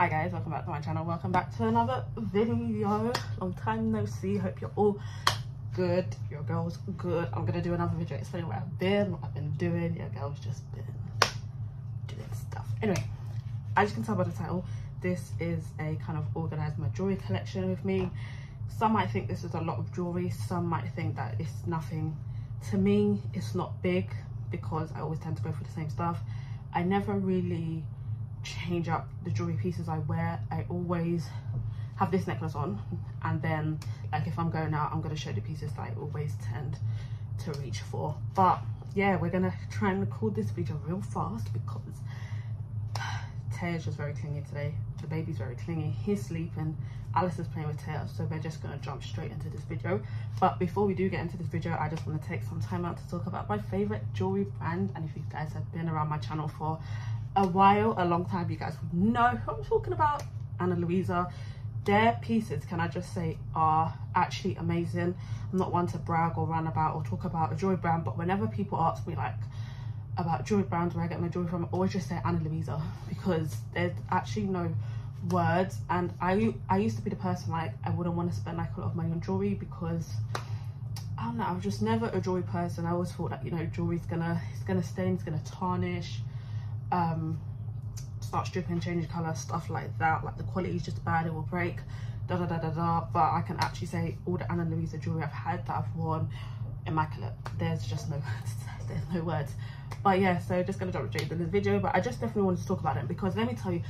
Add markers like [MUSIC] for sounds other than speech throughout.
hi guys welcome back to my channel. Welcome back to another video. Long time no see. Hope you're all good. Your girl's good. I'm gonna do another video explaining where i've been what i've been doing. Your girl's just been doing stuff. Anyway as you can tell by the title this is a kind of organized my jewelry collection with me. Some might think this is a lot of jewelry. Some might think that it's nothing. To me it's not big because i always tend to go for the same stuff. I never really change up the jewelry pieces I wear. I always have this necklace on and then like if I'm going out I'm going to show the pieces that I always tend to reach for. But yeah, we're going to try and record this video real fast because [SIGHS] Taya's just very clingy today. The baby's very clingy. He's sleeping. Alice is playing with Taya, so we're just going to jump straight into this video. But before we do get into this video, I just want to take some time out to talk about my favorite jewelry brand. And if you guys have been around my channel for a while, a long time, you guys would know who I'm talking about. Ana Luisa. Their pieces, can I just say, are actually amazing. I'm not one to brag or run about or talk about a jewelry brand, but whenever people ask me like about jewelry brands where I get my jewelry from, I always just say Ana Luisa because there's actually no words. And I I used to be the person like I wouldn't want to spend like a lot of money on jewelry because I don't know, I was just never a jewelry person. I always thought that, you know, jewelry's gonna it's gonna stain, it's gonna tarnish um, start stripping, change colour, stuff like that. Like the quality is just bad, it will break, da da da da da. But I can actually say all the Ana Luisa jewelry I've had that I've worn, immaculate. There's just no [LAUGHS] words, there's no words. But yeah, so just gonna drop straight in this video, but I just definitely wanted to talk about them because let me tell you,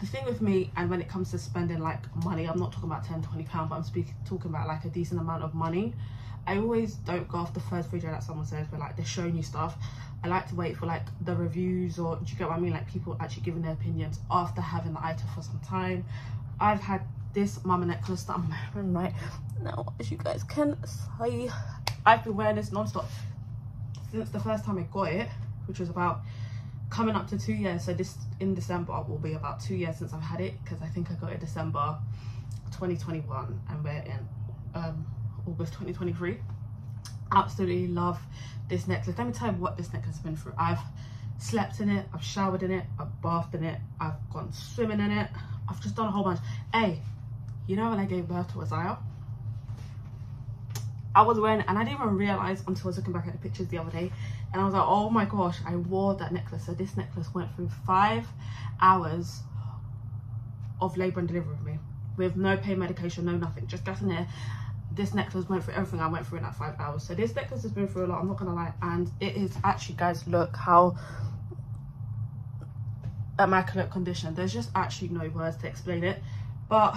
the thing with me and when it comes to spending like money, I'm not talking about 10, 20 pounds, but I'm speaking talking about like a decent amount of money. I always don't go off the first video that someone says, but like they're showing you stuff. I like to wait for like the reviews or do you get what I mean? Like people actually giving their opinions after having the item for some time. I've had this mama necklace that I'm [LAUGHS] wearing right now, as you guys can see. I've been wearing this non-stop since the first time I got it, which was about coming up to two years. So this in December will be about two years since I've had it because I think I got it December 2021 and we're in um, August 2023 absolutely love this necklace. Let me tell you what this necklace has been through. I've slept in it i've showered in it i've bathed in it i've gone swimming in it. I've just done a whole bunch. Hey you know when i gave birth to Isaiah? I was wearing and I didn't even realize until I was looking back at the pictures the other day and I was like oh my gosh I wore that necklace. So this necklace went through five hours of labor and delivery with me with no pain medication no nothing just getting there this necklace went through everything I went through in that five hours. So this necklace has been through a lot, I'm not gonna lie. And it is actually, guys, look how immaculate condition. There's just actually no words to explain it. But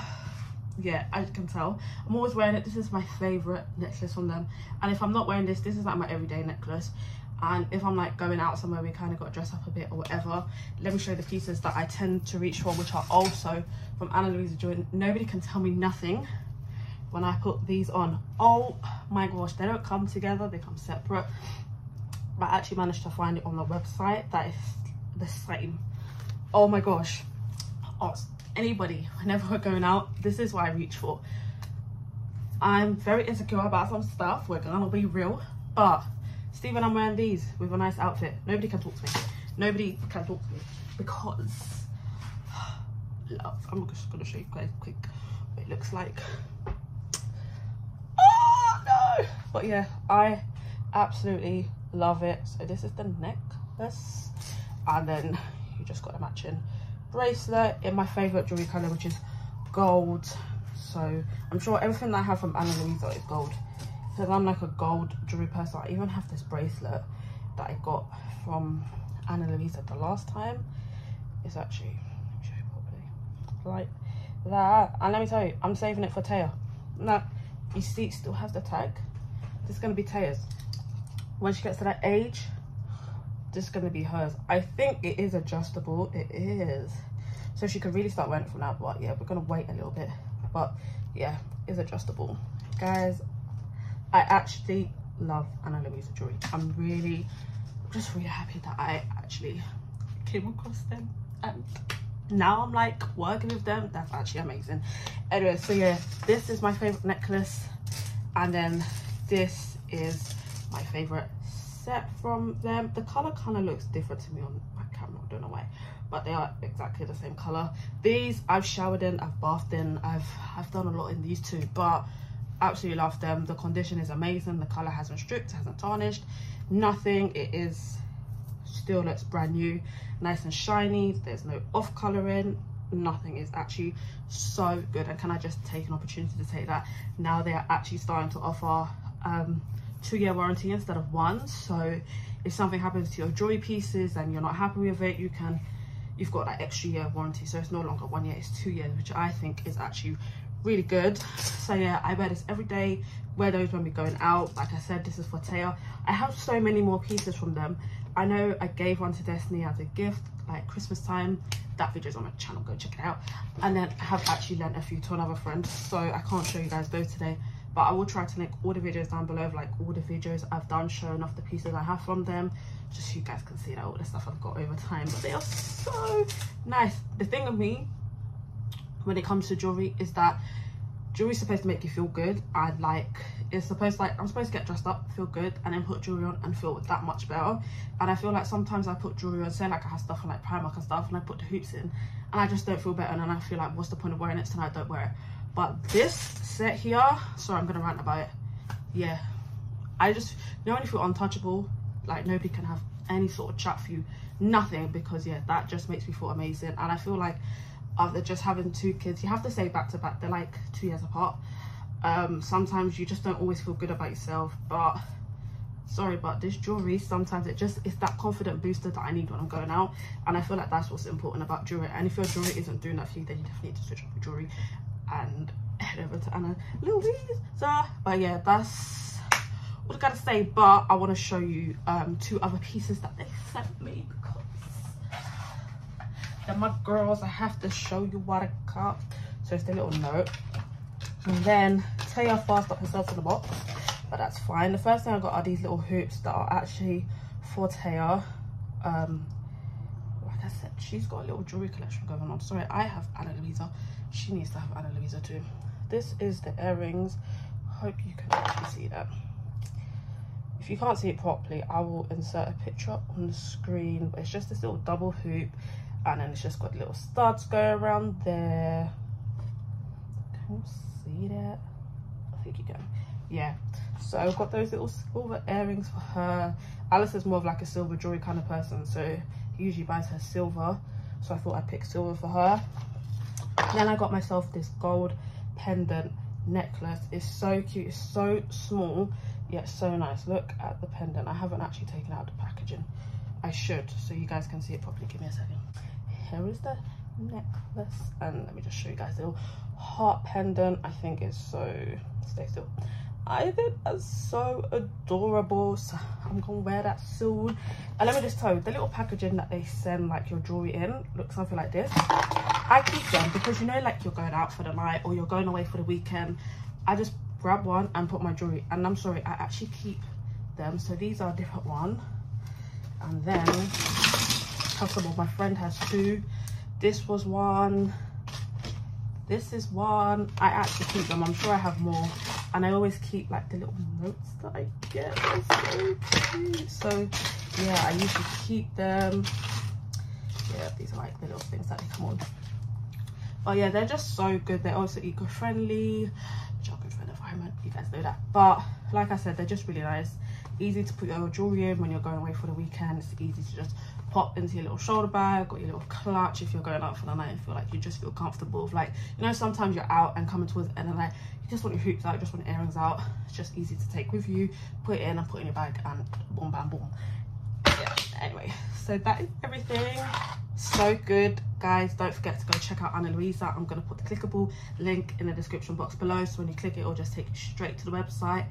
yeah, as you can tell, I'm always wearing it. This is my favorite necklace from them. And if I'm not wearing this, this is like my everyday necklace. And if I'm like going out somewhere, we kind of got to dress up a bit or whatever. Let me show you the pieces that I tend to reach for, which are also from Ana Luisa Jordan. Nobody can tell me nothing when I put these on. Oh my gosh, they don't come together, they come separate. But I actually managed to find it on the website that is the same. Oh my gosh. Oh, anybody, whenever we're going out, this is what I reach for. I'm very insecure about some stuff, we're gonna be real. But Stephen, I'm wearing these with a nice outfit. Nobody can talk to me. Nobody can talk to me because [SIGHS] love. I'm just gonna show you guys quick what it looks like [LAUGHS] but yeah i absolutely love it. So this is the necklace. And then you just got a matching bracelet in my favorite jewelry color which is gold. So i'm sure everything that i have from ana luisa is gold. Because i'm like a gold jewelry person i even have this bracelet that i got from ana luisa the last time. It's actually let me show you properly. Like that. And let me tell you i'm saving it for taya. Now you see it still has the tag this is going to be Taya's. When she gets to that age, this is going to be hers. I think it is adjustable. It is. So she could really start wearing it from now. But yeah, we're going to wait a little bit. But yeah, it's adjustable. Guys, I actually love Ana Luisa jewelry. I'm really, just really happy that I actually came across them. And now I'm like working with them. That's actually amazing. Anyway, so yeah, this is my favorite necklace. And then this is my favorite set from them. The color kind of looks different to me on my camera i don't know why but they are exactly the same color. These i've showered in i've bathed in i've i've done a lot in these two but absolutely love them. The condition is amazing the color hasn't stripped hasn't tarnished nothing. It is still looks brand new nice and shiny there's no off coloring nothing is actually so good. And can i just take an opportunity to say that now they are actually starting to offer um two year warranty instead of one. So if something happens to your jewelry pieces and you're not happy with it you can you've got that extra year warranty. So it's no longer one year it's two years which i think is actually really good. So yeah i wear this every day. Wear those when we're going out. Like i said this is for Taya. I have so many more pieces from them. I know i gave one to destiny as a gift like christmas time. That video's on my channel. Go check it out. And then i have actually lent a few to another friend so i can't show you guys those today but i will try to link all the videos down below of like all the videos i've done showing off the pieces i have from them just so you guys can see that all the stuff i've got over time. But they are so nice. The thing of me when it comes to jewelry is that jewelry is supposed to make you feel good. And like it's supposed like i'm supposed to get dressed up feel good and then put jewelry on and feel that much better. And i feel like sometimes i put jewelry on say like i have stuff on like primark and stuff and i put the hoops in and i just don't feel better and then i feel like what's the point of wearing it tonight don't wear it but this set here sorry i'm gonna rant about it. Yeah. I just you know when you feel untouchable like nobody can have any sort of chat for you nothing because yeah that just makes me feel amazing. And i feel like after just having two kids you have to say back to back they're like two years apart. Um sometimes you just don't always feel good about yourself but sorry but this jewelry sometimes it just it's that confident booster that i need when i'm going out. And i feel like that's what's important about jewelry. And if your jewelry isn't doing that for you then you definitely need to switch up your jewelry and head over to Ana Luisa. But yeah that's what i gotta say but i want to show you um two other pieces that they sent me because they're my girls. I have to show you what i got. So it's the little note. And then Taya fast up herself in the box but that's fine. The first thing i got are these little hoops that are actually for Taya. Um like i said she's got a little jewelry collection going on. Sorry i have Ana Luisa she needs to have Ana Luisa too. This is the earrings. Hope you can actually see that. If you can't see it properly i will insert a picture on the screen it's just this little double hoop and then it's just got little studs going around there. Can you see that? I think you can. Yeah. So i've got those little silver earrings for her. Alice is more of like a silver jewelry kind of person so he usually buys her silver. So i thought i'd pick silver for her then i got myself this gold pendant necklace. It's so cute. It's so small yet so nice. Look at the pendant. I haven't actually taken out the packaging. I should so you guys can see it properly. Give me a second. Here is the necklace. And let me just show you guys the little heart pendant. I think it's so stay still. I think that's so adorable. So i'm gonna wear that soon. And let me just tell you the little packaging that they send like your jewelry in looks something like this i keep them because you know like you're going out for the night or you're going away for the weekend. I just grab one and put my jewelry and i'm sorry i actually keep them. So these are a different one. And then possible my friend has two. This was one. This is one. I actually keep them. I'm sure i have more. And i always keep like the little notes that i get. So so yeah i usually keep them. Yeah these are like the little things that they come on but yeah they're just so good. They're also eco-friendly. Which are good for the environment. You guys know that. But like i said they're just really nice. Easy to put your jewelry in when you're going away for the weekend. It's easy to just pop into your little shoulder bag or your little clutch if you're going out for the night and feel like you just feel comfortable with like you know sometimes you're out and coming towards the end of the night you just want your hoops out you just want your earrings out. It's just easy to take with you. Put it in and put in your bag and boom bam boom anyway so that is everything. So good. Guys don't forget to go check out Ana Luisa. I'm going to put the clickable link in the description box below. So when you click it it'll just take you straight to the website.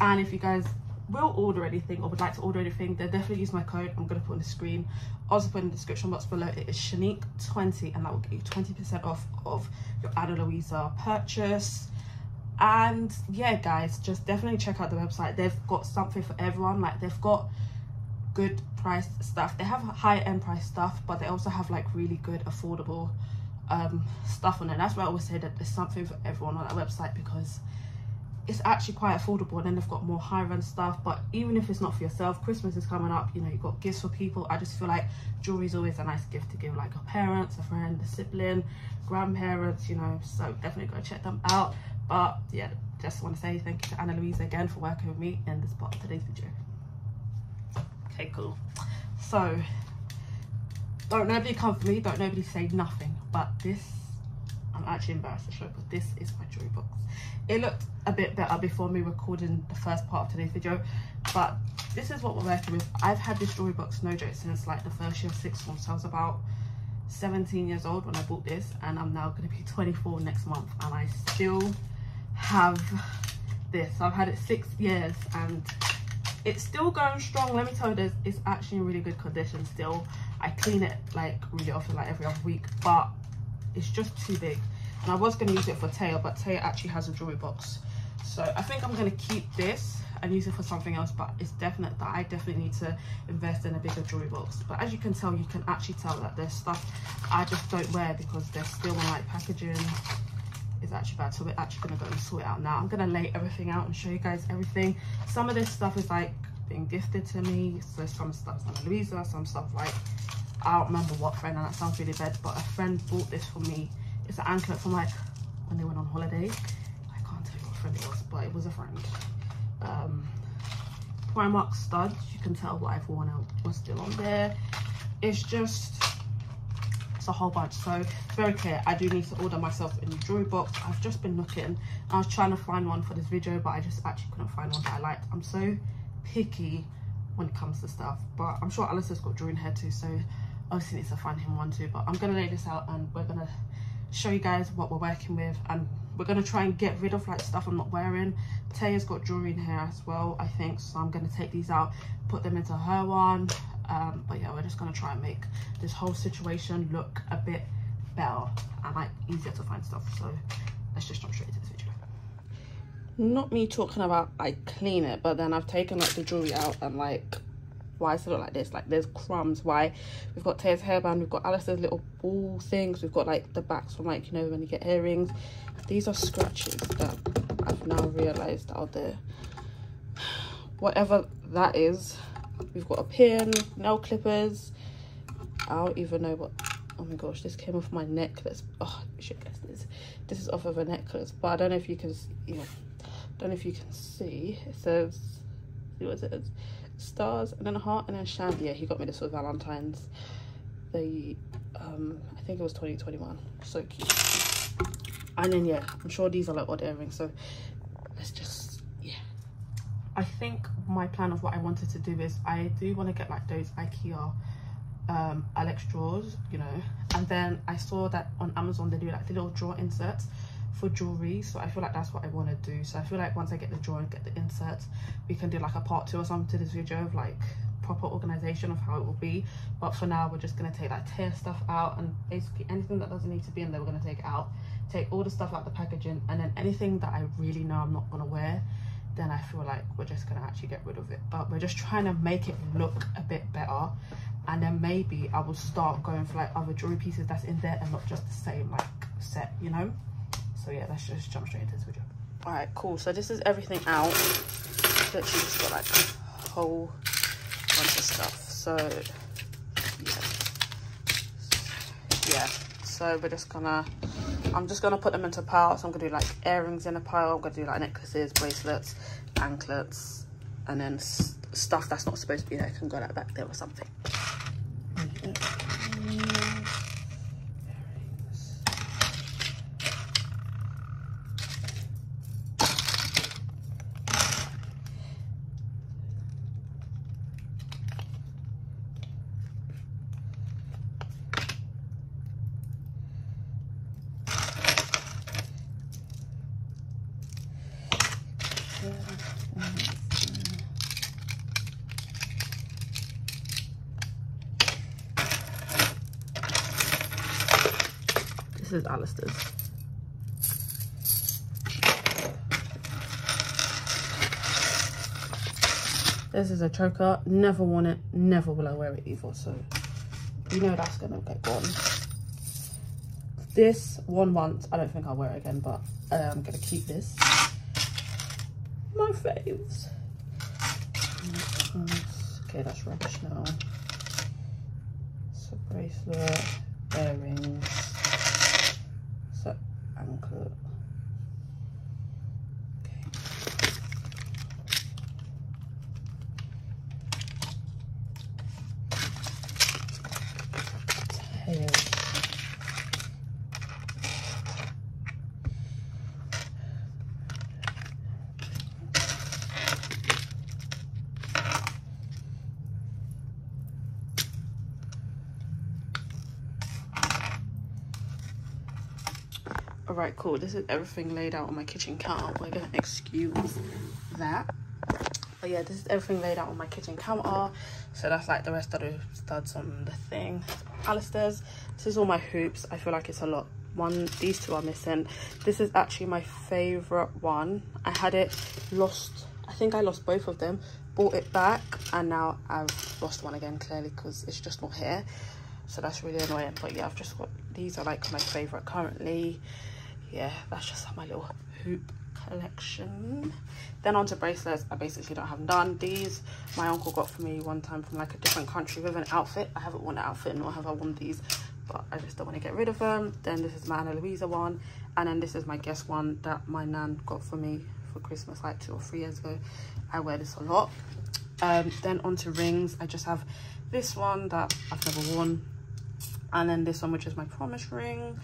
And if you guys will order anything or would like to order anything then definitely use my code. I'm going to put on the screen. Also put in the description box below. It is shanique 20 and that will get you 20 percent off of your Ana Luisa purchase. And yeah guys just definitely check out the website. They've got something for everyone. Like they've got good priced stuff. They have high end price stuff but they also have like really good affordable um stuff on it that's why i always say that there's something for everyone on that website because it's actually quite affordable and then they've got more high end stuff. But even if it's not for yourself christmas is coming up you know you've got gifts for people. I just feel like jewelry is always a nice gift to give like a parents a friend a sibling grandparents you know so definitely go check them out. But yeah just want to say thank you to Ana Luisa again for working with me in this part of today's video okay cool. So don't nobody come for me don't nobody say nothing but this i'm actually embarrassed to show but this is my jewelry box. It looked a bit better before me recording the first part of today's video but this is what we're working with. I've had this jewelry box no joke since like the first year of sixth form so i was about 17 years old when i bought this and i'm now going to be 24 next month and i still have this. I've had it six years and it's still going strong let me tell you this it's actually in really good condition still i clean it like really often like every other week but it's just too big and I was going to use it for Taya, but Taya actually has a jewelry box. So I think I'm going to keep this and use it for something else, but it's definite that I definitely need to invest in a bigger jewelry box. But as you can tell, you can actually tell that there's stuff I just don't wear because they're still in like packaging is actually bad. So we're actually to go and sort it out now. I'm to lay everything out and show you guys everything. Some of this stuff is like being gifted to me. So some stuff's Ana Luisa some stuff like, I don't remember what friend, and that sounds really bad, but a friend bought this for me it's an anklet from like when they went on holiday. I can't tell you what friend it was, but it was a friend. Um, Primark studs, you can tell what I've worn out was still on there. It's just, it's a whole bunch. So very clear, I do need to order myself a new jewelry box. I've just been looking. I was trying to find one for this video, but I just actually couldn't find one that I liked. I'm so picky when it comes to stuff, but I'm sure Alice has got jewelry in here too, so obviously needs to find him one too. But I'm gonna lay this out and we're gonna show you guys what we're working with and we're to try and get rid of like stuff I'm not wearing. Taya's got jewelry in here as well, I think. So I'm to take these out, put them into her one. Um, but yeah, we're just to try and make this whole situation look a bit better and like easier to find stuff. So let's just jump straight into this video. Not me talking about I clean it, but then I've taken like the jewelry out and like why does it look like this? Like there's crumbs. Why? We've got Taya's hairband. We've got Alice's little ball things. We've got like the backs from like you know when you get earrings. These are scratches that I've now realized are there [SIGHS] whatever that is we've got a pin nail clippers I don't even know what oh my gosh this came off my necklace oh should guess this this is off of a necklace but I don't know if you can you know don't know if you can see it says see what it says stars and then a heart and then Shandia. He got me this for Valentine's. The um I think it was 2021. So cute. And then yeah, I'm sure these are like odd earrings. So let's just think my plan of what I wanted to do is I do want to get like those IKEA um Alex drawers, you know, and then I saw that on Amazon they do like the little drawer inserts for jewelry. So i feel like that's what i want to do. So i feel like once i get the drawer and get the inserts we can do like a part two or something to this video of like proper organization of how it will be. But for now we're just going to take like tear stuff out and basically anything that doesn't need to be in there we're going to take out take all the stuff out the packaging and then anything that i really know i'm not going to wear then i feel like we're just to actually get rid of it. But we're just trying to make it look a bit better. And then maybe i will start going for like other jewelry pieces that's in there and not just the same like set you know? So yeah let's just jump straight into this video. All right cool. So this is everything out. Literally just got like a whole bunch of stuff. So yeah. Yeah. So we're just gonna i'm just gonna put them into piles so i'm gonna do like earrings in a pile. I'm gonna do like necklaces bracelets anklets and then stuff that's not supposed to be there. Can go like back there or something This is Alistair's. This is a choker. Never worn it. Never will I wear it either. So you know that's gonna get gone. This one once. I don't think I'll wear it again, but I'm gonna keep this. my faves. Okay, that's rubbish now. So bracelet, earrings, so anklet. All right cool. This is everything laid out on my kitchen counter. We're gonna excuse that. But yeah this is everything laid out on my kitchen counter. So that's like the rest of the studs on the thing. Alistair's this is all my hoops. I feel like it's a lot. One these two are missing. This is actually my favorite one. I had it lost I think I lost both of them. Bought it back and now I've lost one again clearly because it's just not here. So that's really annoying. But yeah I've just got these are like my favorite currently yeah that's just like my little hoop collection. Then onto bracelets. I basically don't have none. These my uncle got for me one time from like a different country with an outfit. I haven't worn an outfit nor have i worn these but i just don't want to get rid of them. Then this is my Ana Luisa one and then this is my guest one that my nan got for me for christmas like two or three years ago. I wear this a lot. Um, then onto rings. I just have this one that i've never worn and then this one which is my promise ring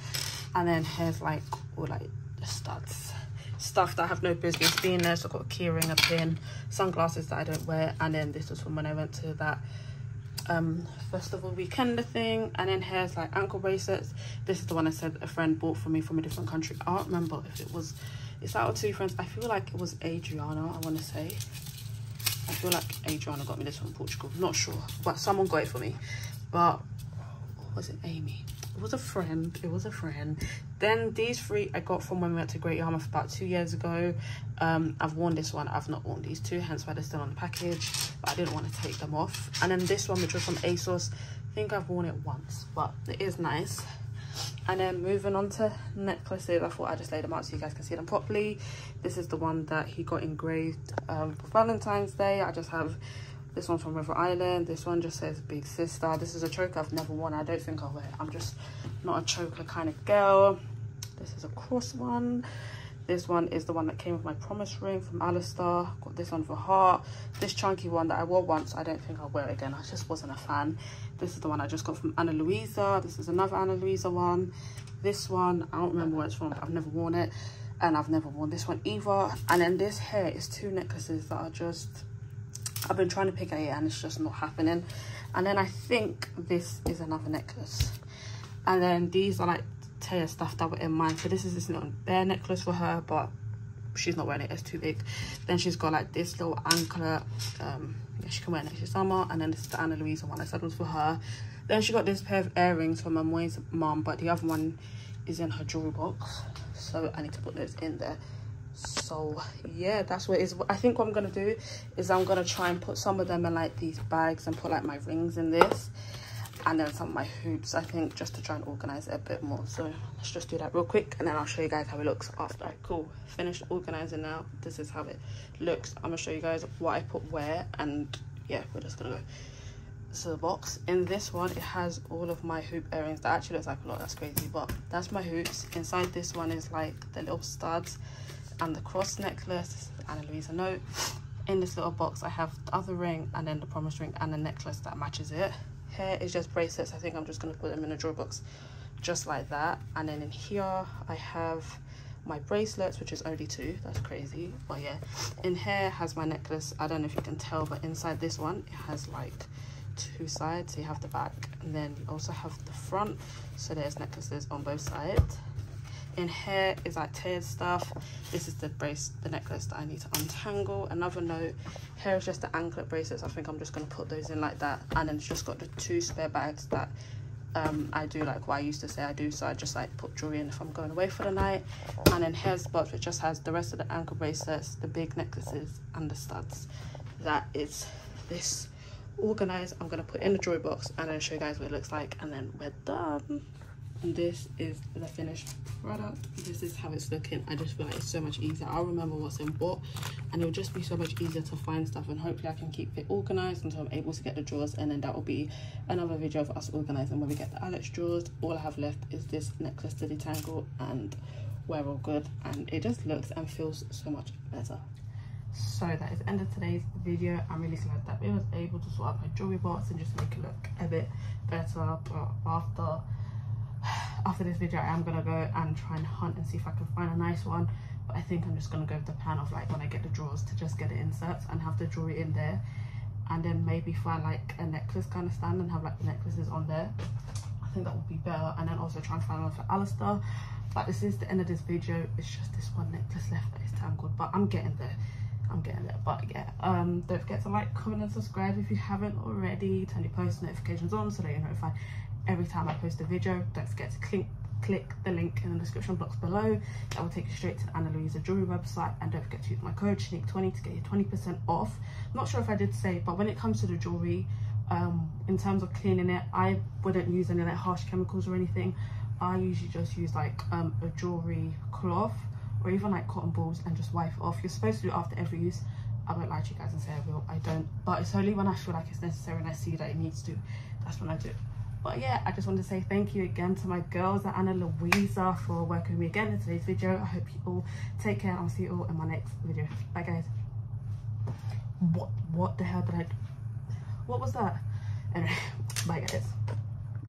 and then here's like all like the studs. Stuff that I have no business being there so i've got a keyring a pin sunglasses that i don't wear. And then this was from when i went to that um festival weekender thing and then here's like ankle bracelets. This is the one i said a friend bought for me from a different country. I don't remember if it was it's out of two friends? I feel like it was adriana i want to say. I feel like adriana got me this one from portugal. Not sure. But someone got it for me. But was it amy it was a friend. It was a friend. Then these three i got from when we went to great yarmouth about two years ago. Um, i've worn this one. I've not worn these two hence why they're still on the package but i didn't want to take them off. And then this one which was from asos i think i've worn it once but it is nice. And then moving on to necklaces i thought I'd just laid them out so you guys can see them properly. This is the one that he got engraved um, for valentine's day. I just have this one from River Island. This one just says Big Sister. This is a choker I've never worn. I don't think I'll wear it. I'm just not a choker kind of girl. This is a cross one. This one is the one that came with my promise ring from Alistair. Got this one for heart. This chunky one that I wore once, I don't think I'll wear it again. I just wasn't a fan. This is the one I just got from Ana Luisa. This is another Ana Luisa one. This one, I don't remember where it's from, but I've never worn it. And I've never worn this one either. And then this here is two necklaces that are just I've been trying to pick a and it's just not happening. And then I think this is another necklace. And then these are like Taya stuff that were in mine. So this is this little bear necklace for her, but she's not wearing it, it's too big. Then she's got like this little anklet. Um, yeah, she can wear next summer. And then this is the Ana Luisa one I said was for her. Then she got this pair of earrings from my Moy's mom, but the other one is in her jewelry box. So I need to put those in there so yeah that's what is. I think what i'm gonna do is i'm gonna try and put some of them in like these bags and put like my rings in this and then some of my hoops i think just to try and organize it a bit more. So let's just do that real quick and then i'll show you guys how it looks after. Cool. Finished organizing now. This is how it looks. I'm gonna show you guys what i put where and yeah we're just gonna go so the box. In this one it has all of my hoop earrings. That actually looks like a lot. That's crazy. But that's my hoops. Inside this one is like the little studs and the cross necklace Ana Luisa note in this little box I have the other ring and then the promise ring and the necklace that matches it. Here is just bracelets. I think I'm just going to put them in a drawer box just like that. And then in here I have my bracelets which is only two. That's crazy. But yeah in here has my necklace. I don't know if you can tell but inside this one it has like two sides. So you have the back and then you also have the front. So there's necklaces on both sides in here is like tiered stuff. This is the brace the necklace that i need to untangle. Another note here is just the anklet bracelets. I think i'm just going to put those in like that. And then it's just got the two spare bags that um, i do like what i used to say i do. So i just like put jewelry in if i'm going away for the night. And then here's the box which just has the rest of the ankle bracelets the big necklaces and the studs. That is this organized. I'm going to put in the jewelry box and then show you guys what it looks like. And then we're done this is the finished product. This is how it's looking. I just feel like it's so much easier. I'll remember what's in what and it'll just be so much easier to find stuff and hopefully i can keep it organized until i'm able to get the drawers and then that will be another video of us organizing when we get the alex drawers. All i have left is this necklace to detangle and we're all good and it just looks and feels so much better. So that is the end of today's video. I'm really glad that we was able to sort out my jewelry box and just make it look a bit better but after after this video i am gonna go and try and hunt and see if i can find a nice one. But i think i'm just gonna go with the plan of like when i get the drawers to just get the inserts and have the jewelry in there. And then maybe find like a necklace kind of stand and have like the necklaces on there. I think that would be better. And then also try and find one for Alistair. But this is the end of this video. It's just this one necklace left that is tangled. But i'm getting there. I'm getting there. But yeah um don't forget to like comment and subscribe if you haven't already. Turn your post notifications on so that you're notified every time I post a video. Don't forget to click click the link in the description box below. That will take you straight to the Ana Luisa jewelry website. And don't forget to use my code Shanique20 to get you 20% off. I'm not sure if I did say but when it comes to the jewelry um, in terms of cleaning it I wouldn't use any like harsh chemicals or anything. I usually just use like um, a jewelry cloth or even like cotton balls and just wipe it off. You're supposed to do it after every use. I won't lie to you guys and say I will. I don't. But it's only when I feel like it's necessary and I see that it needs to that's when I do it but yeah i just want to say thank you again to my girls at ana luisa for working with me again in today's video. I hope you all take care. I'll see you all in my next video. Bye guys. What what the hell did i do? what was that? Anyway [LAUGHS] bye guys